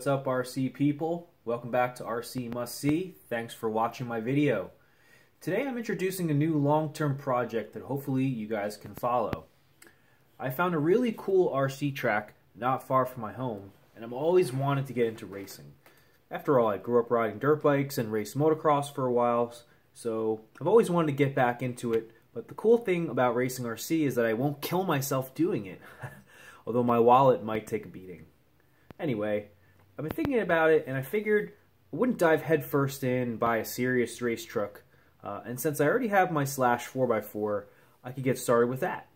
What's up RC people? Welcome back to RC Must See. Thanks for watching my video. Today I'm introducing a new long-term project that hopefully you guys can follow. I found a really cool RC track not far from my home and I've always wanted to get into racing. After all, I grew up riding dirt bikes and raced motocross for a while, so I've always wanted to get back into it. But the cool thing about racing RC is that I won't kill myself doing it, although my wallet might take a beating. Anyway, I've been thinking about it, and I figured I wouldn't dive headfirst in buy a serious race truck. Uh, and since I already have my Slash 4x4, I could get started with that.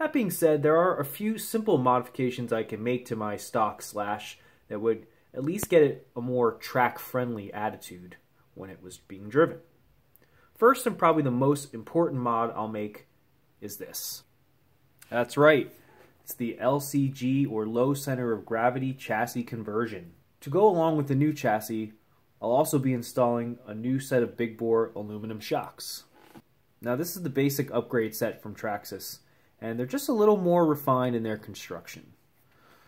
That being said, there are a few simple modifications I can make to my stock Slash that would at least get it a more track-friendly attitude when it was being driven. First and probably the most important mod I'll make is this. That's right, it's the LCG or low center of gravity chassis conversion. To go along with the new chassis, I'll also be installing a new set of big bore aluminum shocks. Now this is the basic upgrade set from Traxxas, and they're just a little more refined in their construction.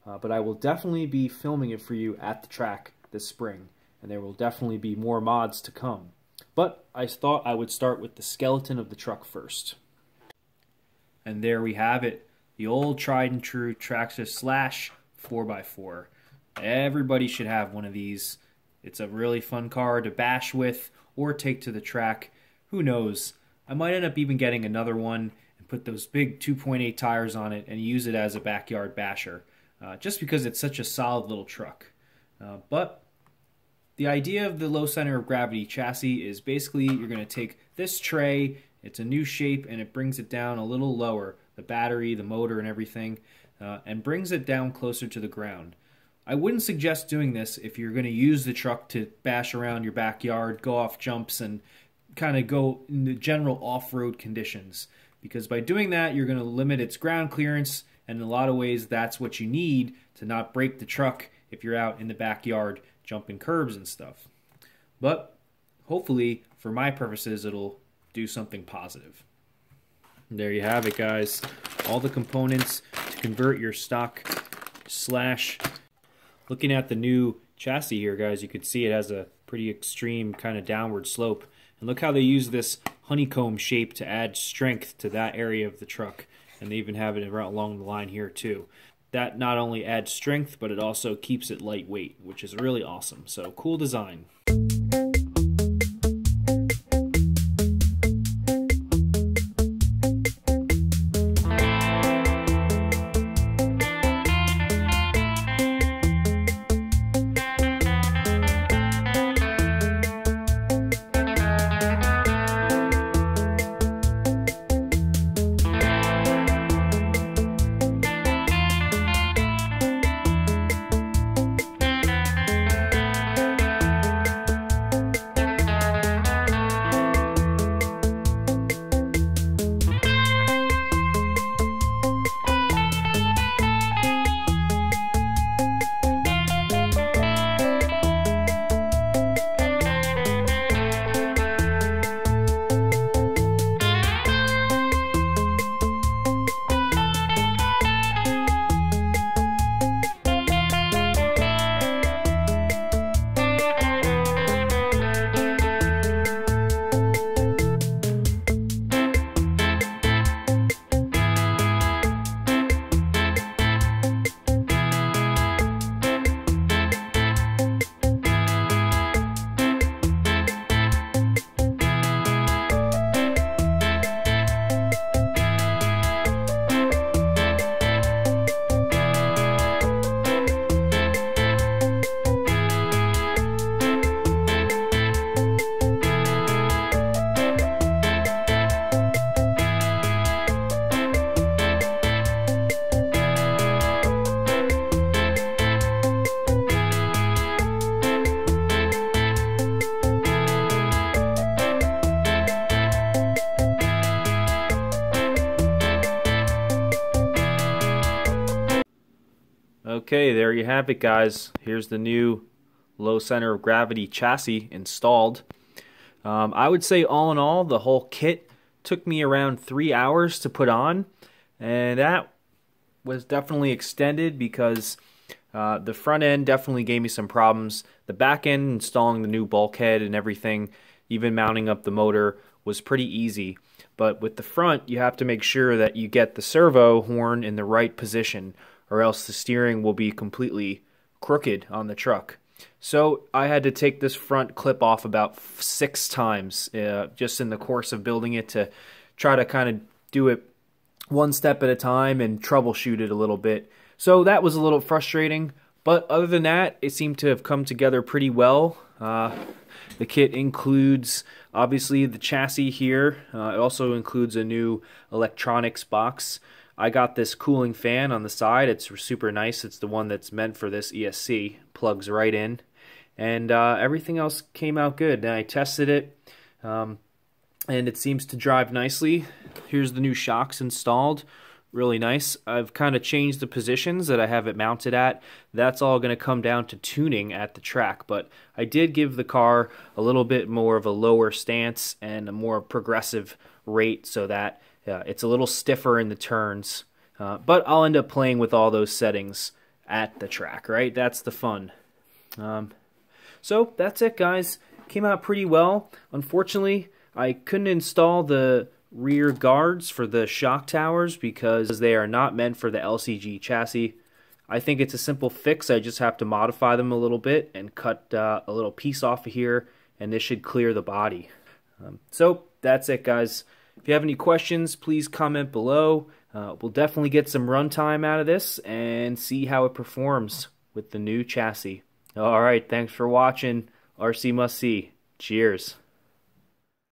Uh, but I will definitely be filming it for you at the track this spring, and there will definitely be more mods to come. But I thought I would start with the skeleton of the truck first. And there we have it, the old tried and true Traxxas Slash 4x4. Everybody should have one of these. It's a really fun car to bash with or take to the track. Who knows? I might end up even getting another one and put those big 2.8 tires on it and use it as a backyard basher, uh, just because it's such a solid little truck. Uh, but the idea of the low center of gravity chassis is basically you're going to take this tray, it's a new shape, and it brings it down a little lower, the battery, the motor, and everything, uh, and brings it down closer to the ground. I wouldn't suggest doing this if you're going to use the truck to bash around your backyard, go off jumps, and kind of go in the general off road conditions. Because by doing that, you're going to limit its ground clearance, and in a lot of ways, that's what you need to not break the truck if you're out in the backyard jumping curbs and stuff. But hopefully, for my purposes, it'll do something positive. there you have it, guys. All the components to convert your stock slash Looking at the new chassis here, guys, you can see it has a pretty extreme kind of downward slope. And look how they use this honeycomb shape to add strength to that area of the truck. And they even have it along the line here too. That not only adds strength, but it also keeps it lightweight, which is really awesome. So cool design. Okay, there you have it, guys. Here's the new low center of gravity chassis installed. Um, I would say, all in all, the whole kit took me around three hours to put on, and that was definitely extended because Uh, the front end definitely gave me some problems. The back end, installing the new bulkhead and everything, even mounting up the motor, was pretty easy. But with the front, you have to make sure that you get the servo horn in the right position, or else the steering will be completely crooked on the truck. So I had to take this front clip off about six times uh, just in the course of building it to try to kind of do it one step at a time and troubleshoot it a little bit. So that was a little frustrating, but other than that, it seemed to have come together pretty well. Uh, the kit includes obviously the chassis here. Uh, it also includes a new electronics box. I got this cooling fan on the side. It's super nice. It's the one that's meant for this ESC. Plugs right in. And uh, everything else came out good. And I tested it. Um, and it seems to drive nicely. Here's the new shocks installed. Really nice. I've kind of changed the positions that I have it mounted at. That's all going to come down to tuning at the track, but I did give the car a little bit more of a lower stance and a more progressive rate so that uh, it's a little stiffer in the turns. Uh, but I'll end up playing with all those settings at the track, right? That's the fun. Um, so that's it, guys. Came out pretty well. Unfortunately, I couldn't install the rear guards for the shock towers because they are not meant for the LCG chassis. I think it's a simple fix. I just have to modify them a little bit and cut uh, a little piece off of here and this should clear the body. Um, so that's it guys. If you have any questions, please comment below. Uh, we'll definitely get some runtime out of this and see how it performs with the new chassis. Alright, thanks for watching. RC Must See. Cheers.